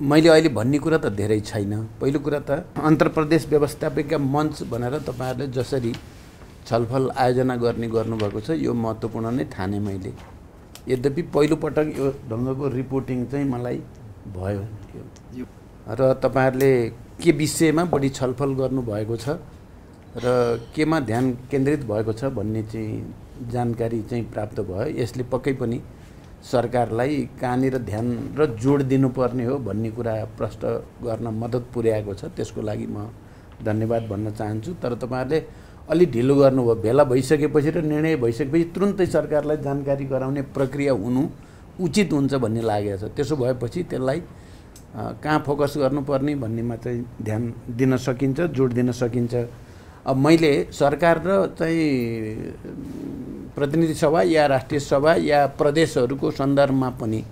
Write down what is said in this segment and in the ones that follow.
मैले अहिले भन्ने कुरा त धेरै छैन। पहिलो कुरा त अन्तर प्रदेश व्यवस्थापिका मञ्च भनेर तपाईँहरूले जसरी छलफल आयोजना गर्ने गर्नुभएको छ यो महत्त्वपूर्ण नै ठाने मैले। यद्यपि पहिलोपटक यो ढङ्गको रिपोर्टिङ चाहिँ मलाई भयो। र तपाईँहरूले के विषयमा बढी छलफल गर्नुभएको छ र केमा ध्यान केन्द्रित भएको छ भन्ने चाहिँ जानकारी चाहिँ प्राप्त भयो। यसले पक्कै पनि सरकारलाई कहाँनिर ध्यान र जोड दिनुपर्ने हो भन्ने कुरा प्रष्ट गर्न मद्दत पुर्याएको छ। त्यसको लागि म धन्यवाद भन्न चाहन्छु। तर तपाईँहरूले अलि ढिलो गर्नुभयो। भेला भइसकेपछि र निर्णय भइसकेपछि तुरुन्तै सरकारलाई जानकारी गराउने प्रक्रिया हुनु उचित हुन्छ भन्ने लागेको छ। त्यसो भएपछि त्यसलाई कहाँ फोकस गर्नुपर्ने भन्नेमा चाहिँ ध्यान दिन सकिन्छ जोड दिन सकिन्छ। अब मैले सरकार र चाहिँ प्रतिनिधि सभा या राष्ट्रिय सभा या प्रदेशहरूको सन्दर्भमा पनि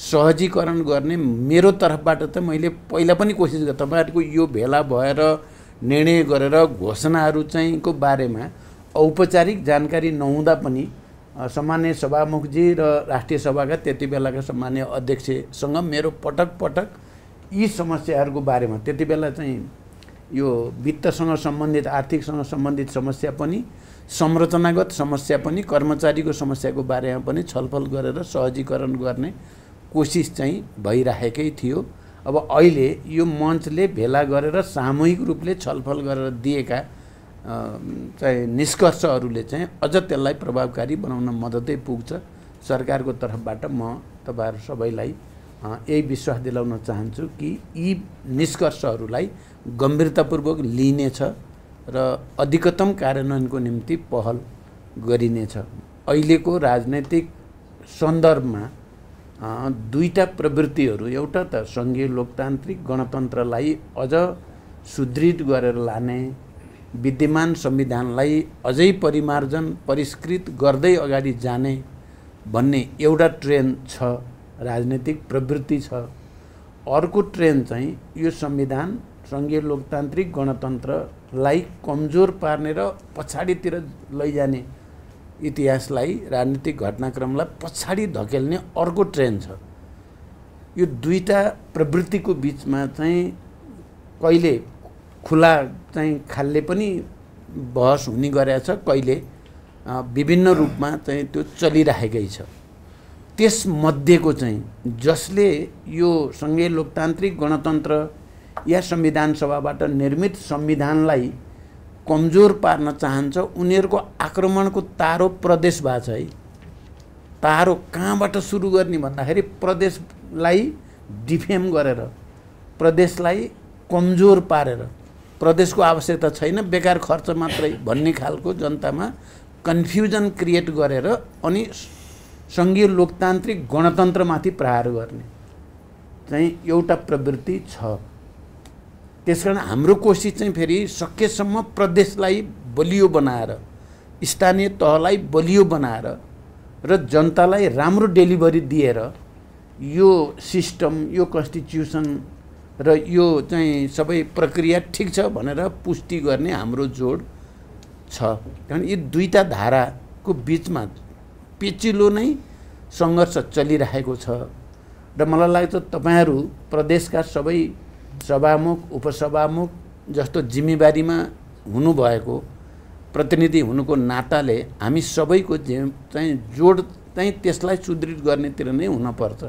सहजीकरण गर्ने मेरो तर्फबाट त मैले पहिला पनि कोसिस गरेँ। तपाईँहरूको यो भेला भएर निर्णय गरेर घोषणाहरू चाहिँ को बारेमा औपचारिक जानकारी नहुँदा पनि सामान्य सभामुखजी र राष्ट्रिय सभाका त्यति बेलाका सामान्य अध्यक्षसँग मेरो पटक पटक यी समस्याहरूको बारेमा त्यति बेला चाहिँ यो वित्तसँग सम्बन्धित आर्थिकसँग सम्बन्धित समस्या पनि संरचनागत समस्या पनि कर्मचारीको समस्याको बारेमा पनि छलफल गरेर सहजीकरण गर्ने कोसिस चाहिँ भइराखेकै थियो। अब अहिले यो मञ्चले भेला गरेर सामूहिक रूपले छलफल गरेर दिएका चाहिँ निष्कर्षहरूले चाहिँ अझ त्यसलाई प्रभावकारी बनाउन मद्दतै पुग्छ। सरकारको तर्फबाट म तपाईँहरू सबैलाई यही विश्वास दिलाउन चाहन्छु कि यी निष्कर्षहरूलाई गम्भीरतापूर्वक लिइनेछ र अधिकतम कार्यान्वयनको निम्ति पहल गरिनेछ। अहिलेको राजनैतिक सन्दर्भमा दुईवटा प्रवृत्तिहरू एउटा त सङ्घीय लोकतान्त्रिक गणतन्त्रलाई अझ सुदृढ गरेर लाने विद्यमान संविधानलाई अझै परिमार्जन परिष्कृत गर्दै अगाडि जाने भन्ने एउटा ट्रेन छ। राजनैतिक प्रवृत्ति छ। अर्को ट्रेन चाहिँ यो संविधान सङ्घीय लोकतान्त्रिक गणतन्त्रलाई कमजोर पार्ने र पछाडितिर लैजाने इतिहासलाई राजनीतिक घटनाक्रमलाई पछाडि धकेल्ने अर्को ट्रेन छ। यो दुईवटा प्रवृत्तिको बिचमा चाहिँ कहिले खुला चाहिँ खालले पनि बहस हुने गरेछ कहिले विभिन्न रूपमा चाहिँ त्यो चलिराखेकै छ। त्यसमध्येको चाहिँ जसले यो सङ्घीय लोकतान्त्रिक गणतन्त्र या संविधान सभाबाट निर्मित संविधानलाई कमजोर पार्न चाहन्छ उनीहरूको आक्रमणको तारो प्रदेश भएको छ है तारो कहाँबाट सुरु गर्ने भन्दाखेरि प्रदेशलाई डिफेम गरेर प्रदेशलाई कमजोर पारेर प्रदेशको आवश्यकता छैन बेकार खर्च मात्रै भन्ने खालको जनतामा कन्फ्युजन क्रिएट गरेर अनि सङ्घीय लोकतान्त्रिक गणतन्त्रमाथि प्रहार गर्ने चाहिँ एउटा प्रवृत्ति छ। त्यस कारण हाम्रो कोसिस चाहिँ फेरि सकेसम्म प्रदेशलाई बलियो बनाएर स्थानीय तहलाई बलियो बनाएर र जनतालाई राम्रो डेलिभरी दिएर यो सिस्टम यो कन्स्टिट्युसन र यो चाहिँ सबै प्रक्रिया ठिक छ भनेर पुष्टि गर्ने हाम्रो जोड छ। कारण यी दुईवटा धाराको बिचमा पेचिलो नै सङ्घर्ष चलिरहेको छ। र मलाई लाग्छ तपाईँहरू प्रदेशका सबै सभामुख उपसभामुख जस्तो जिम्मेवारीमा हुनुभएको प्रतिनिधि हुनुको नाताले हामी सबैको चाहिँ जोड चाहिँ त्यसलाई सुदृढ गर्नेतिर नै हुनपर्छ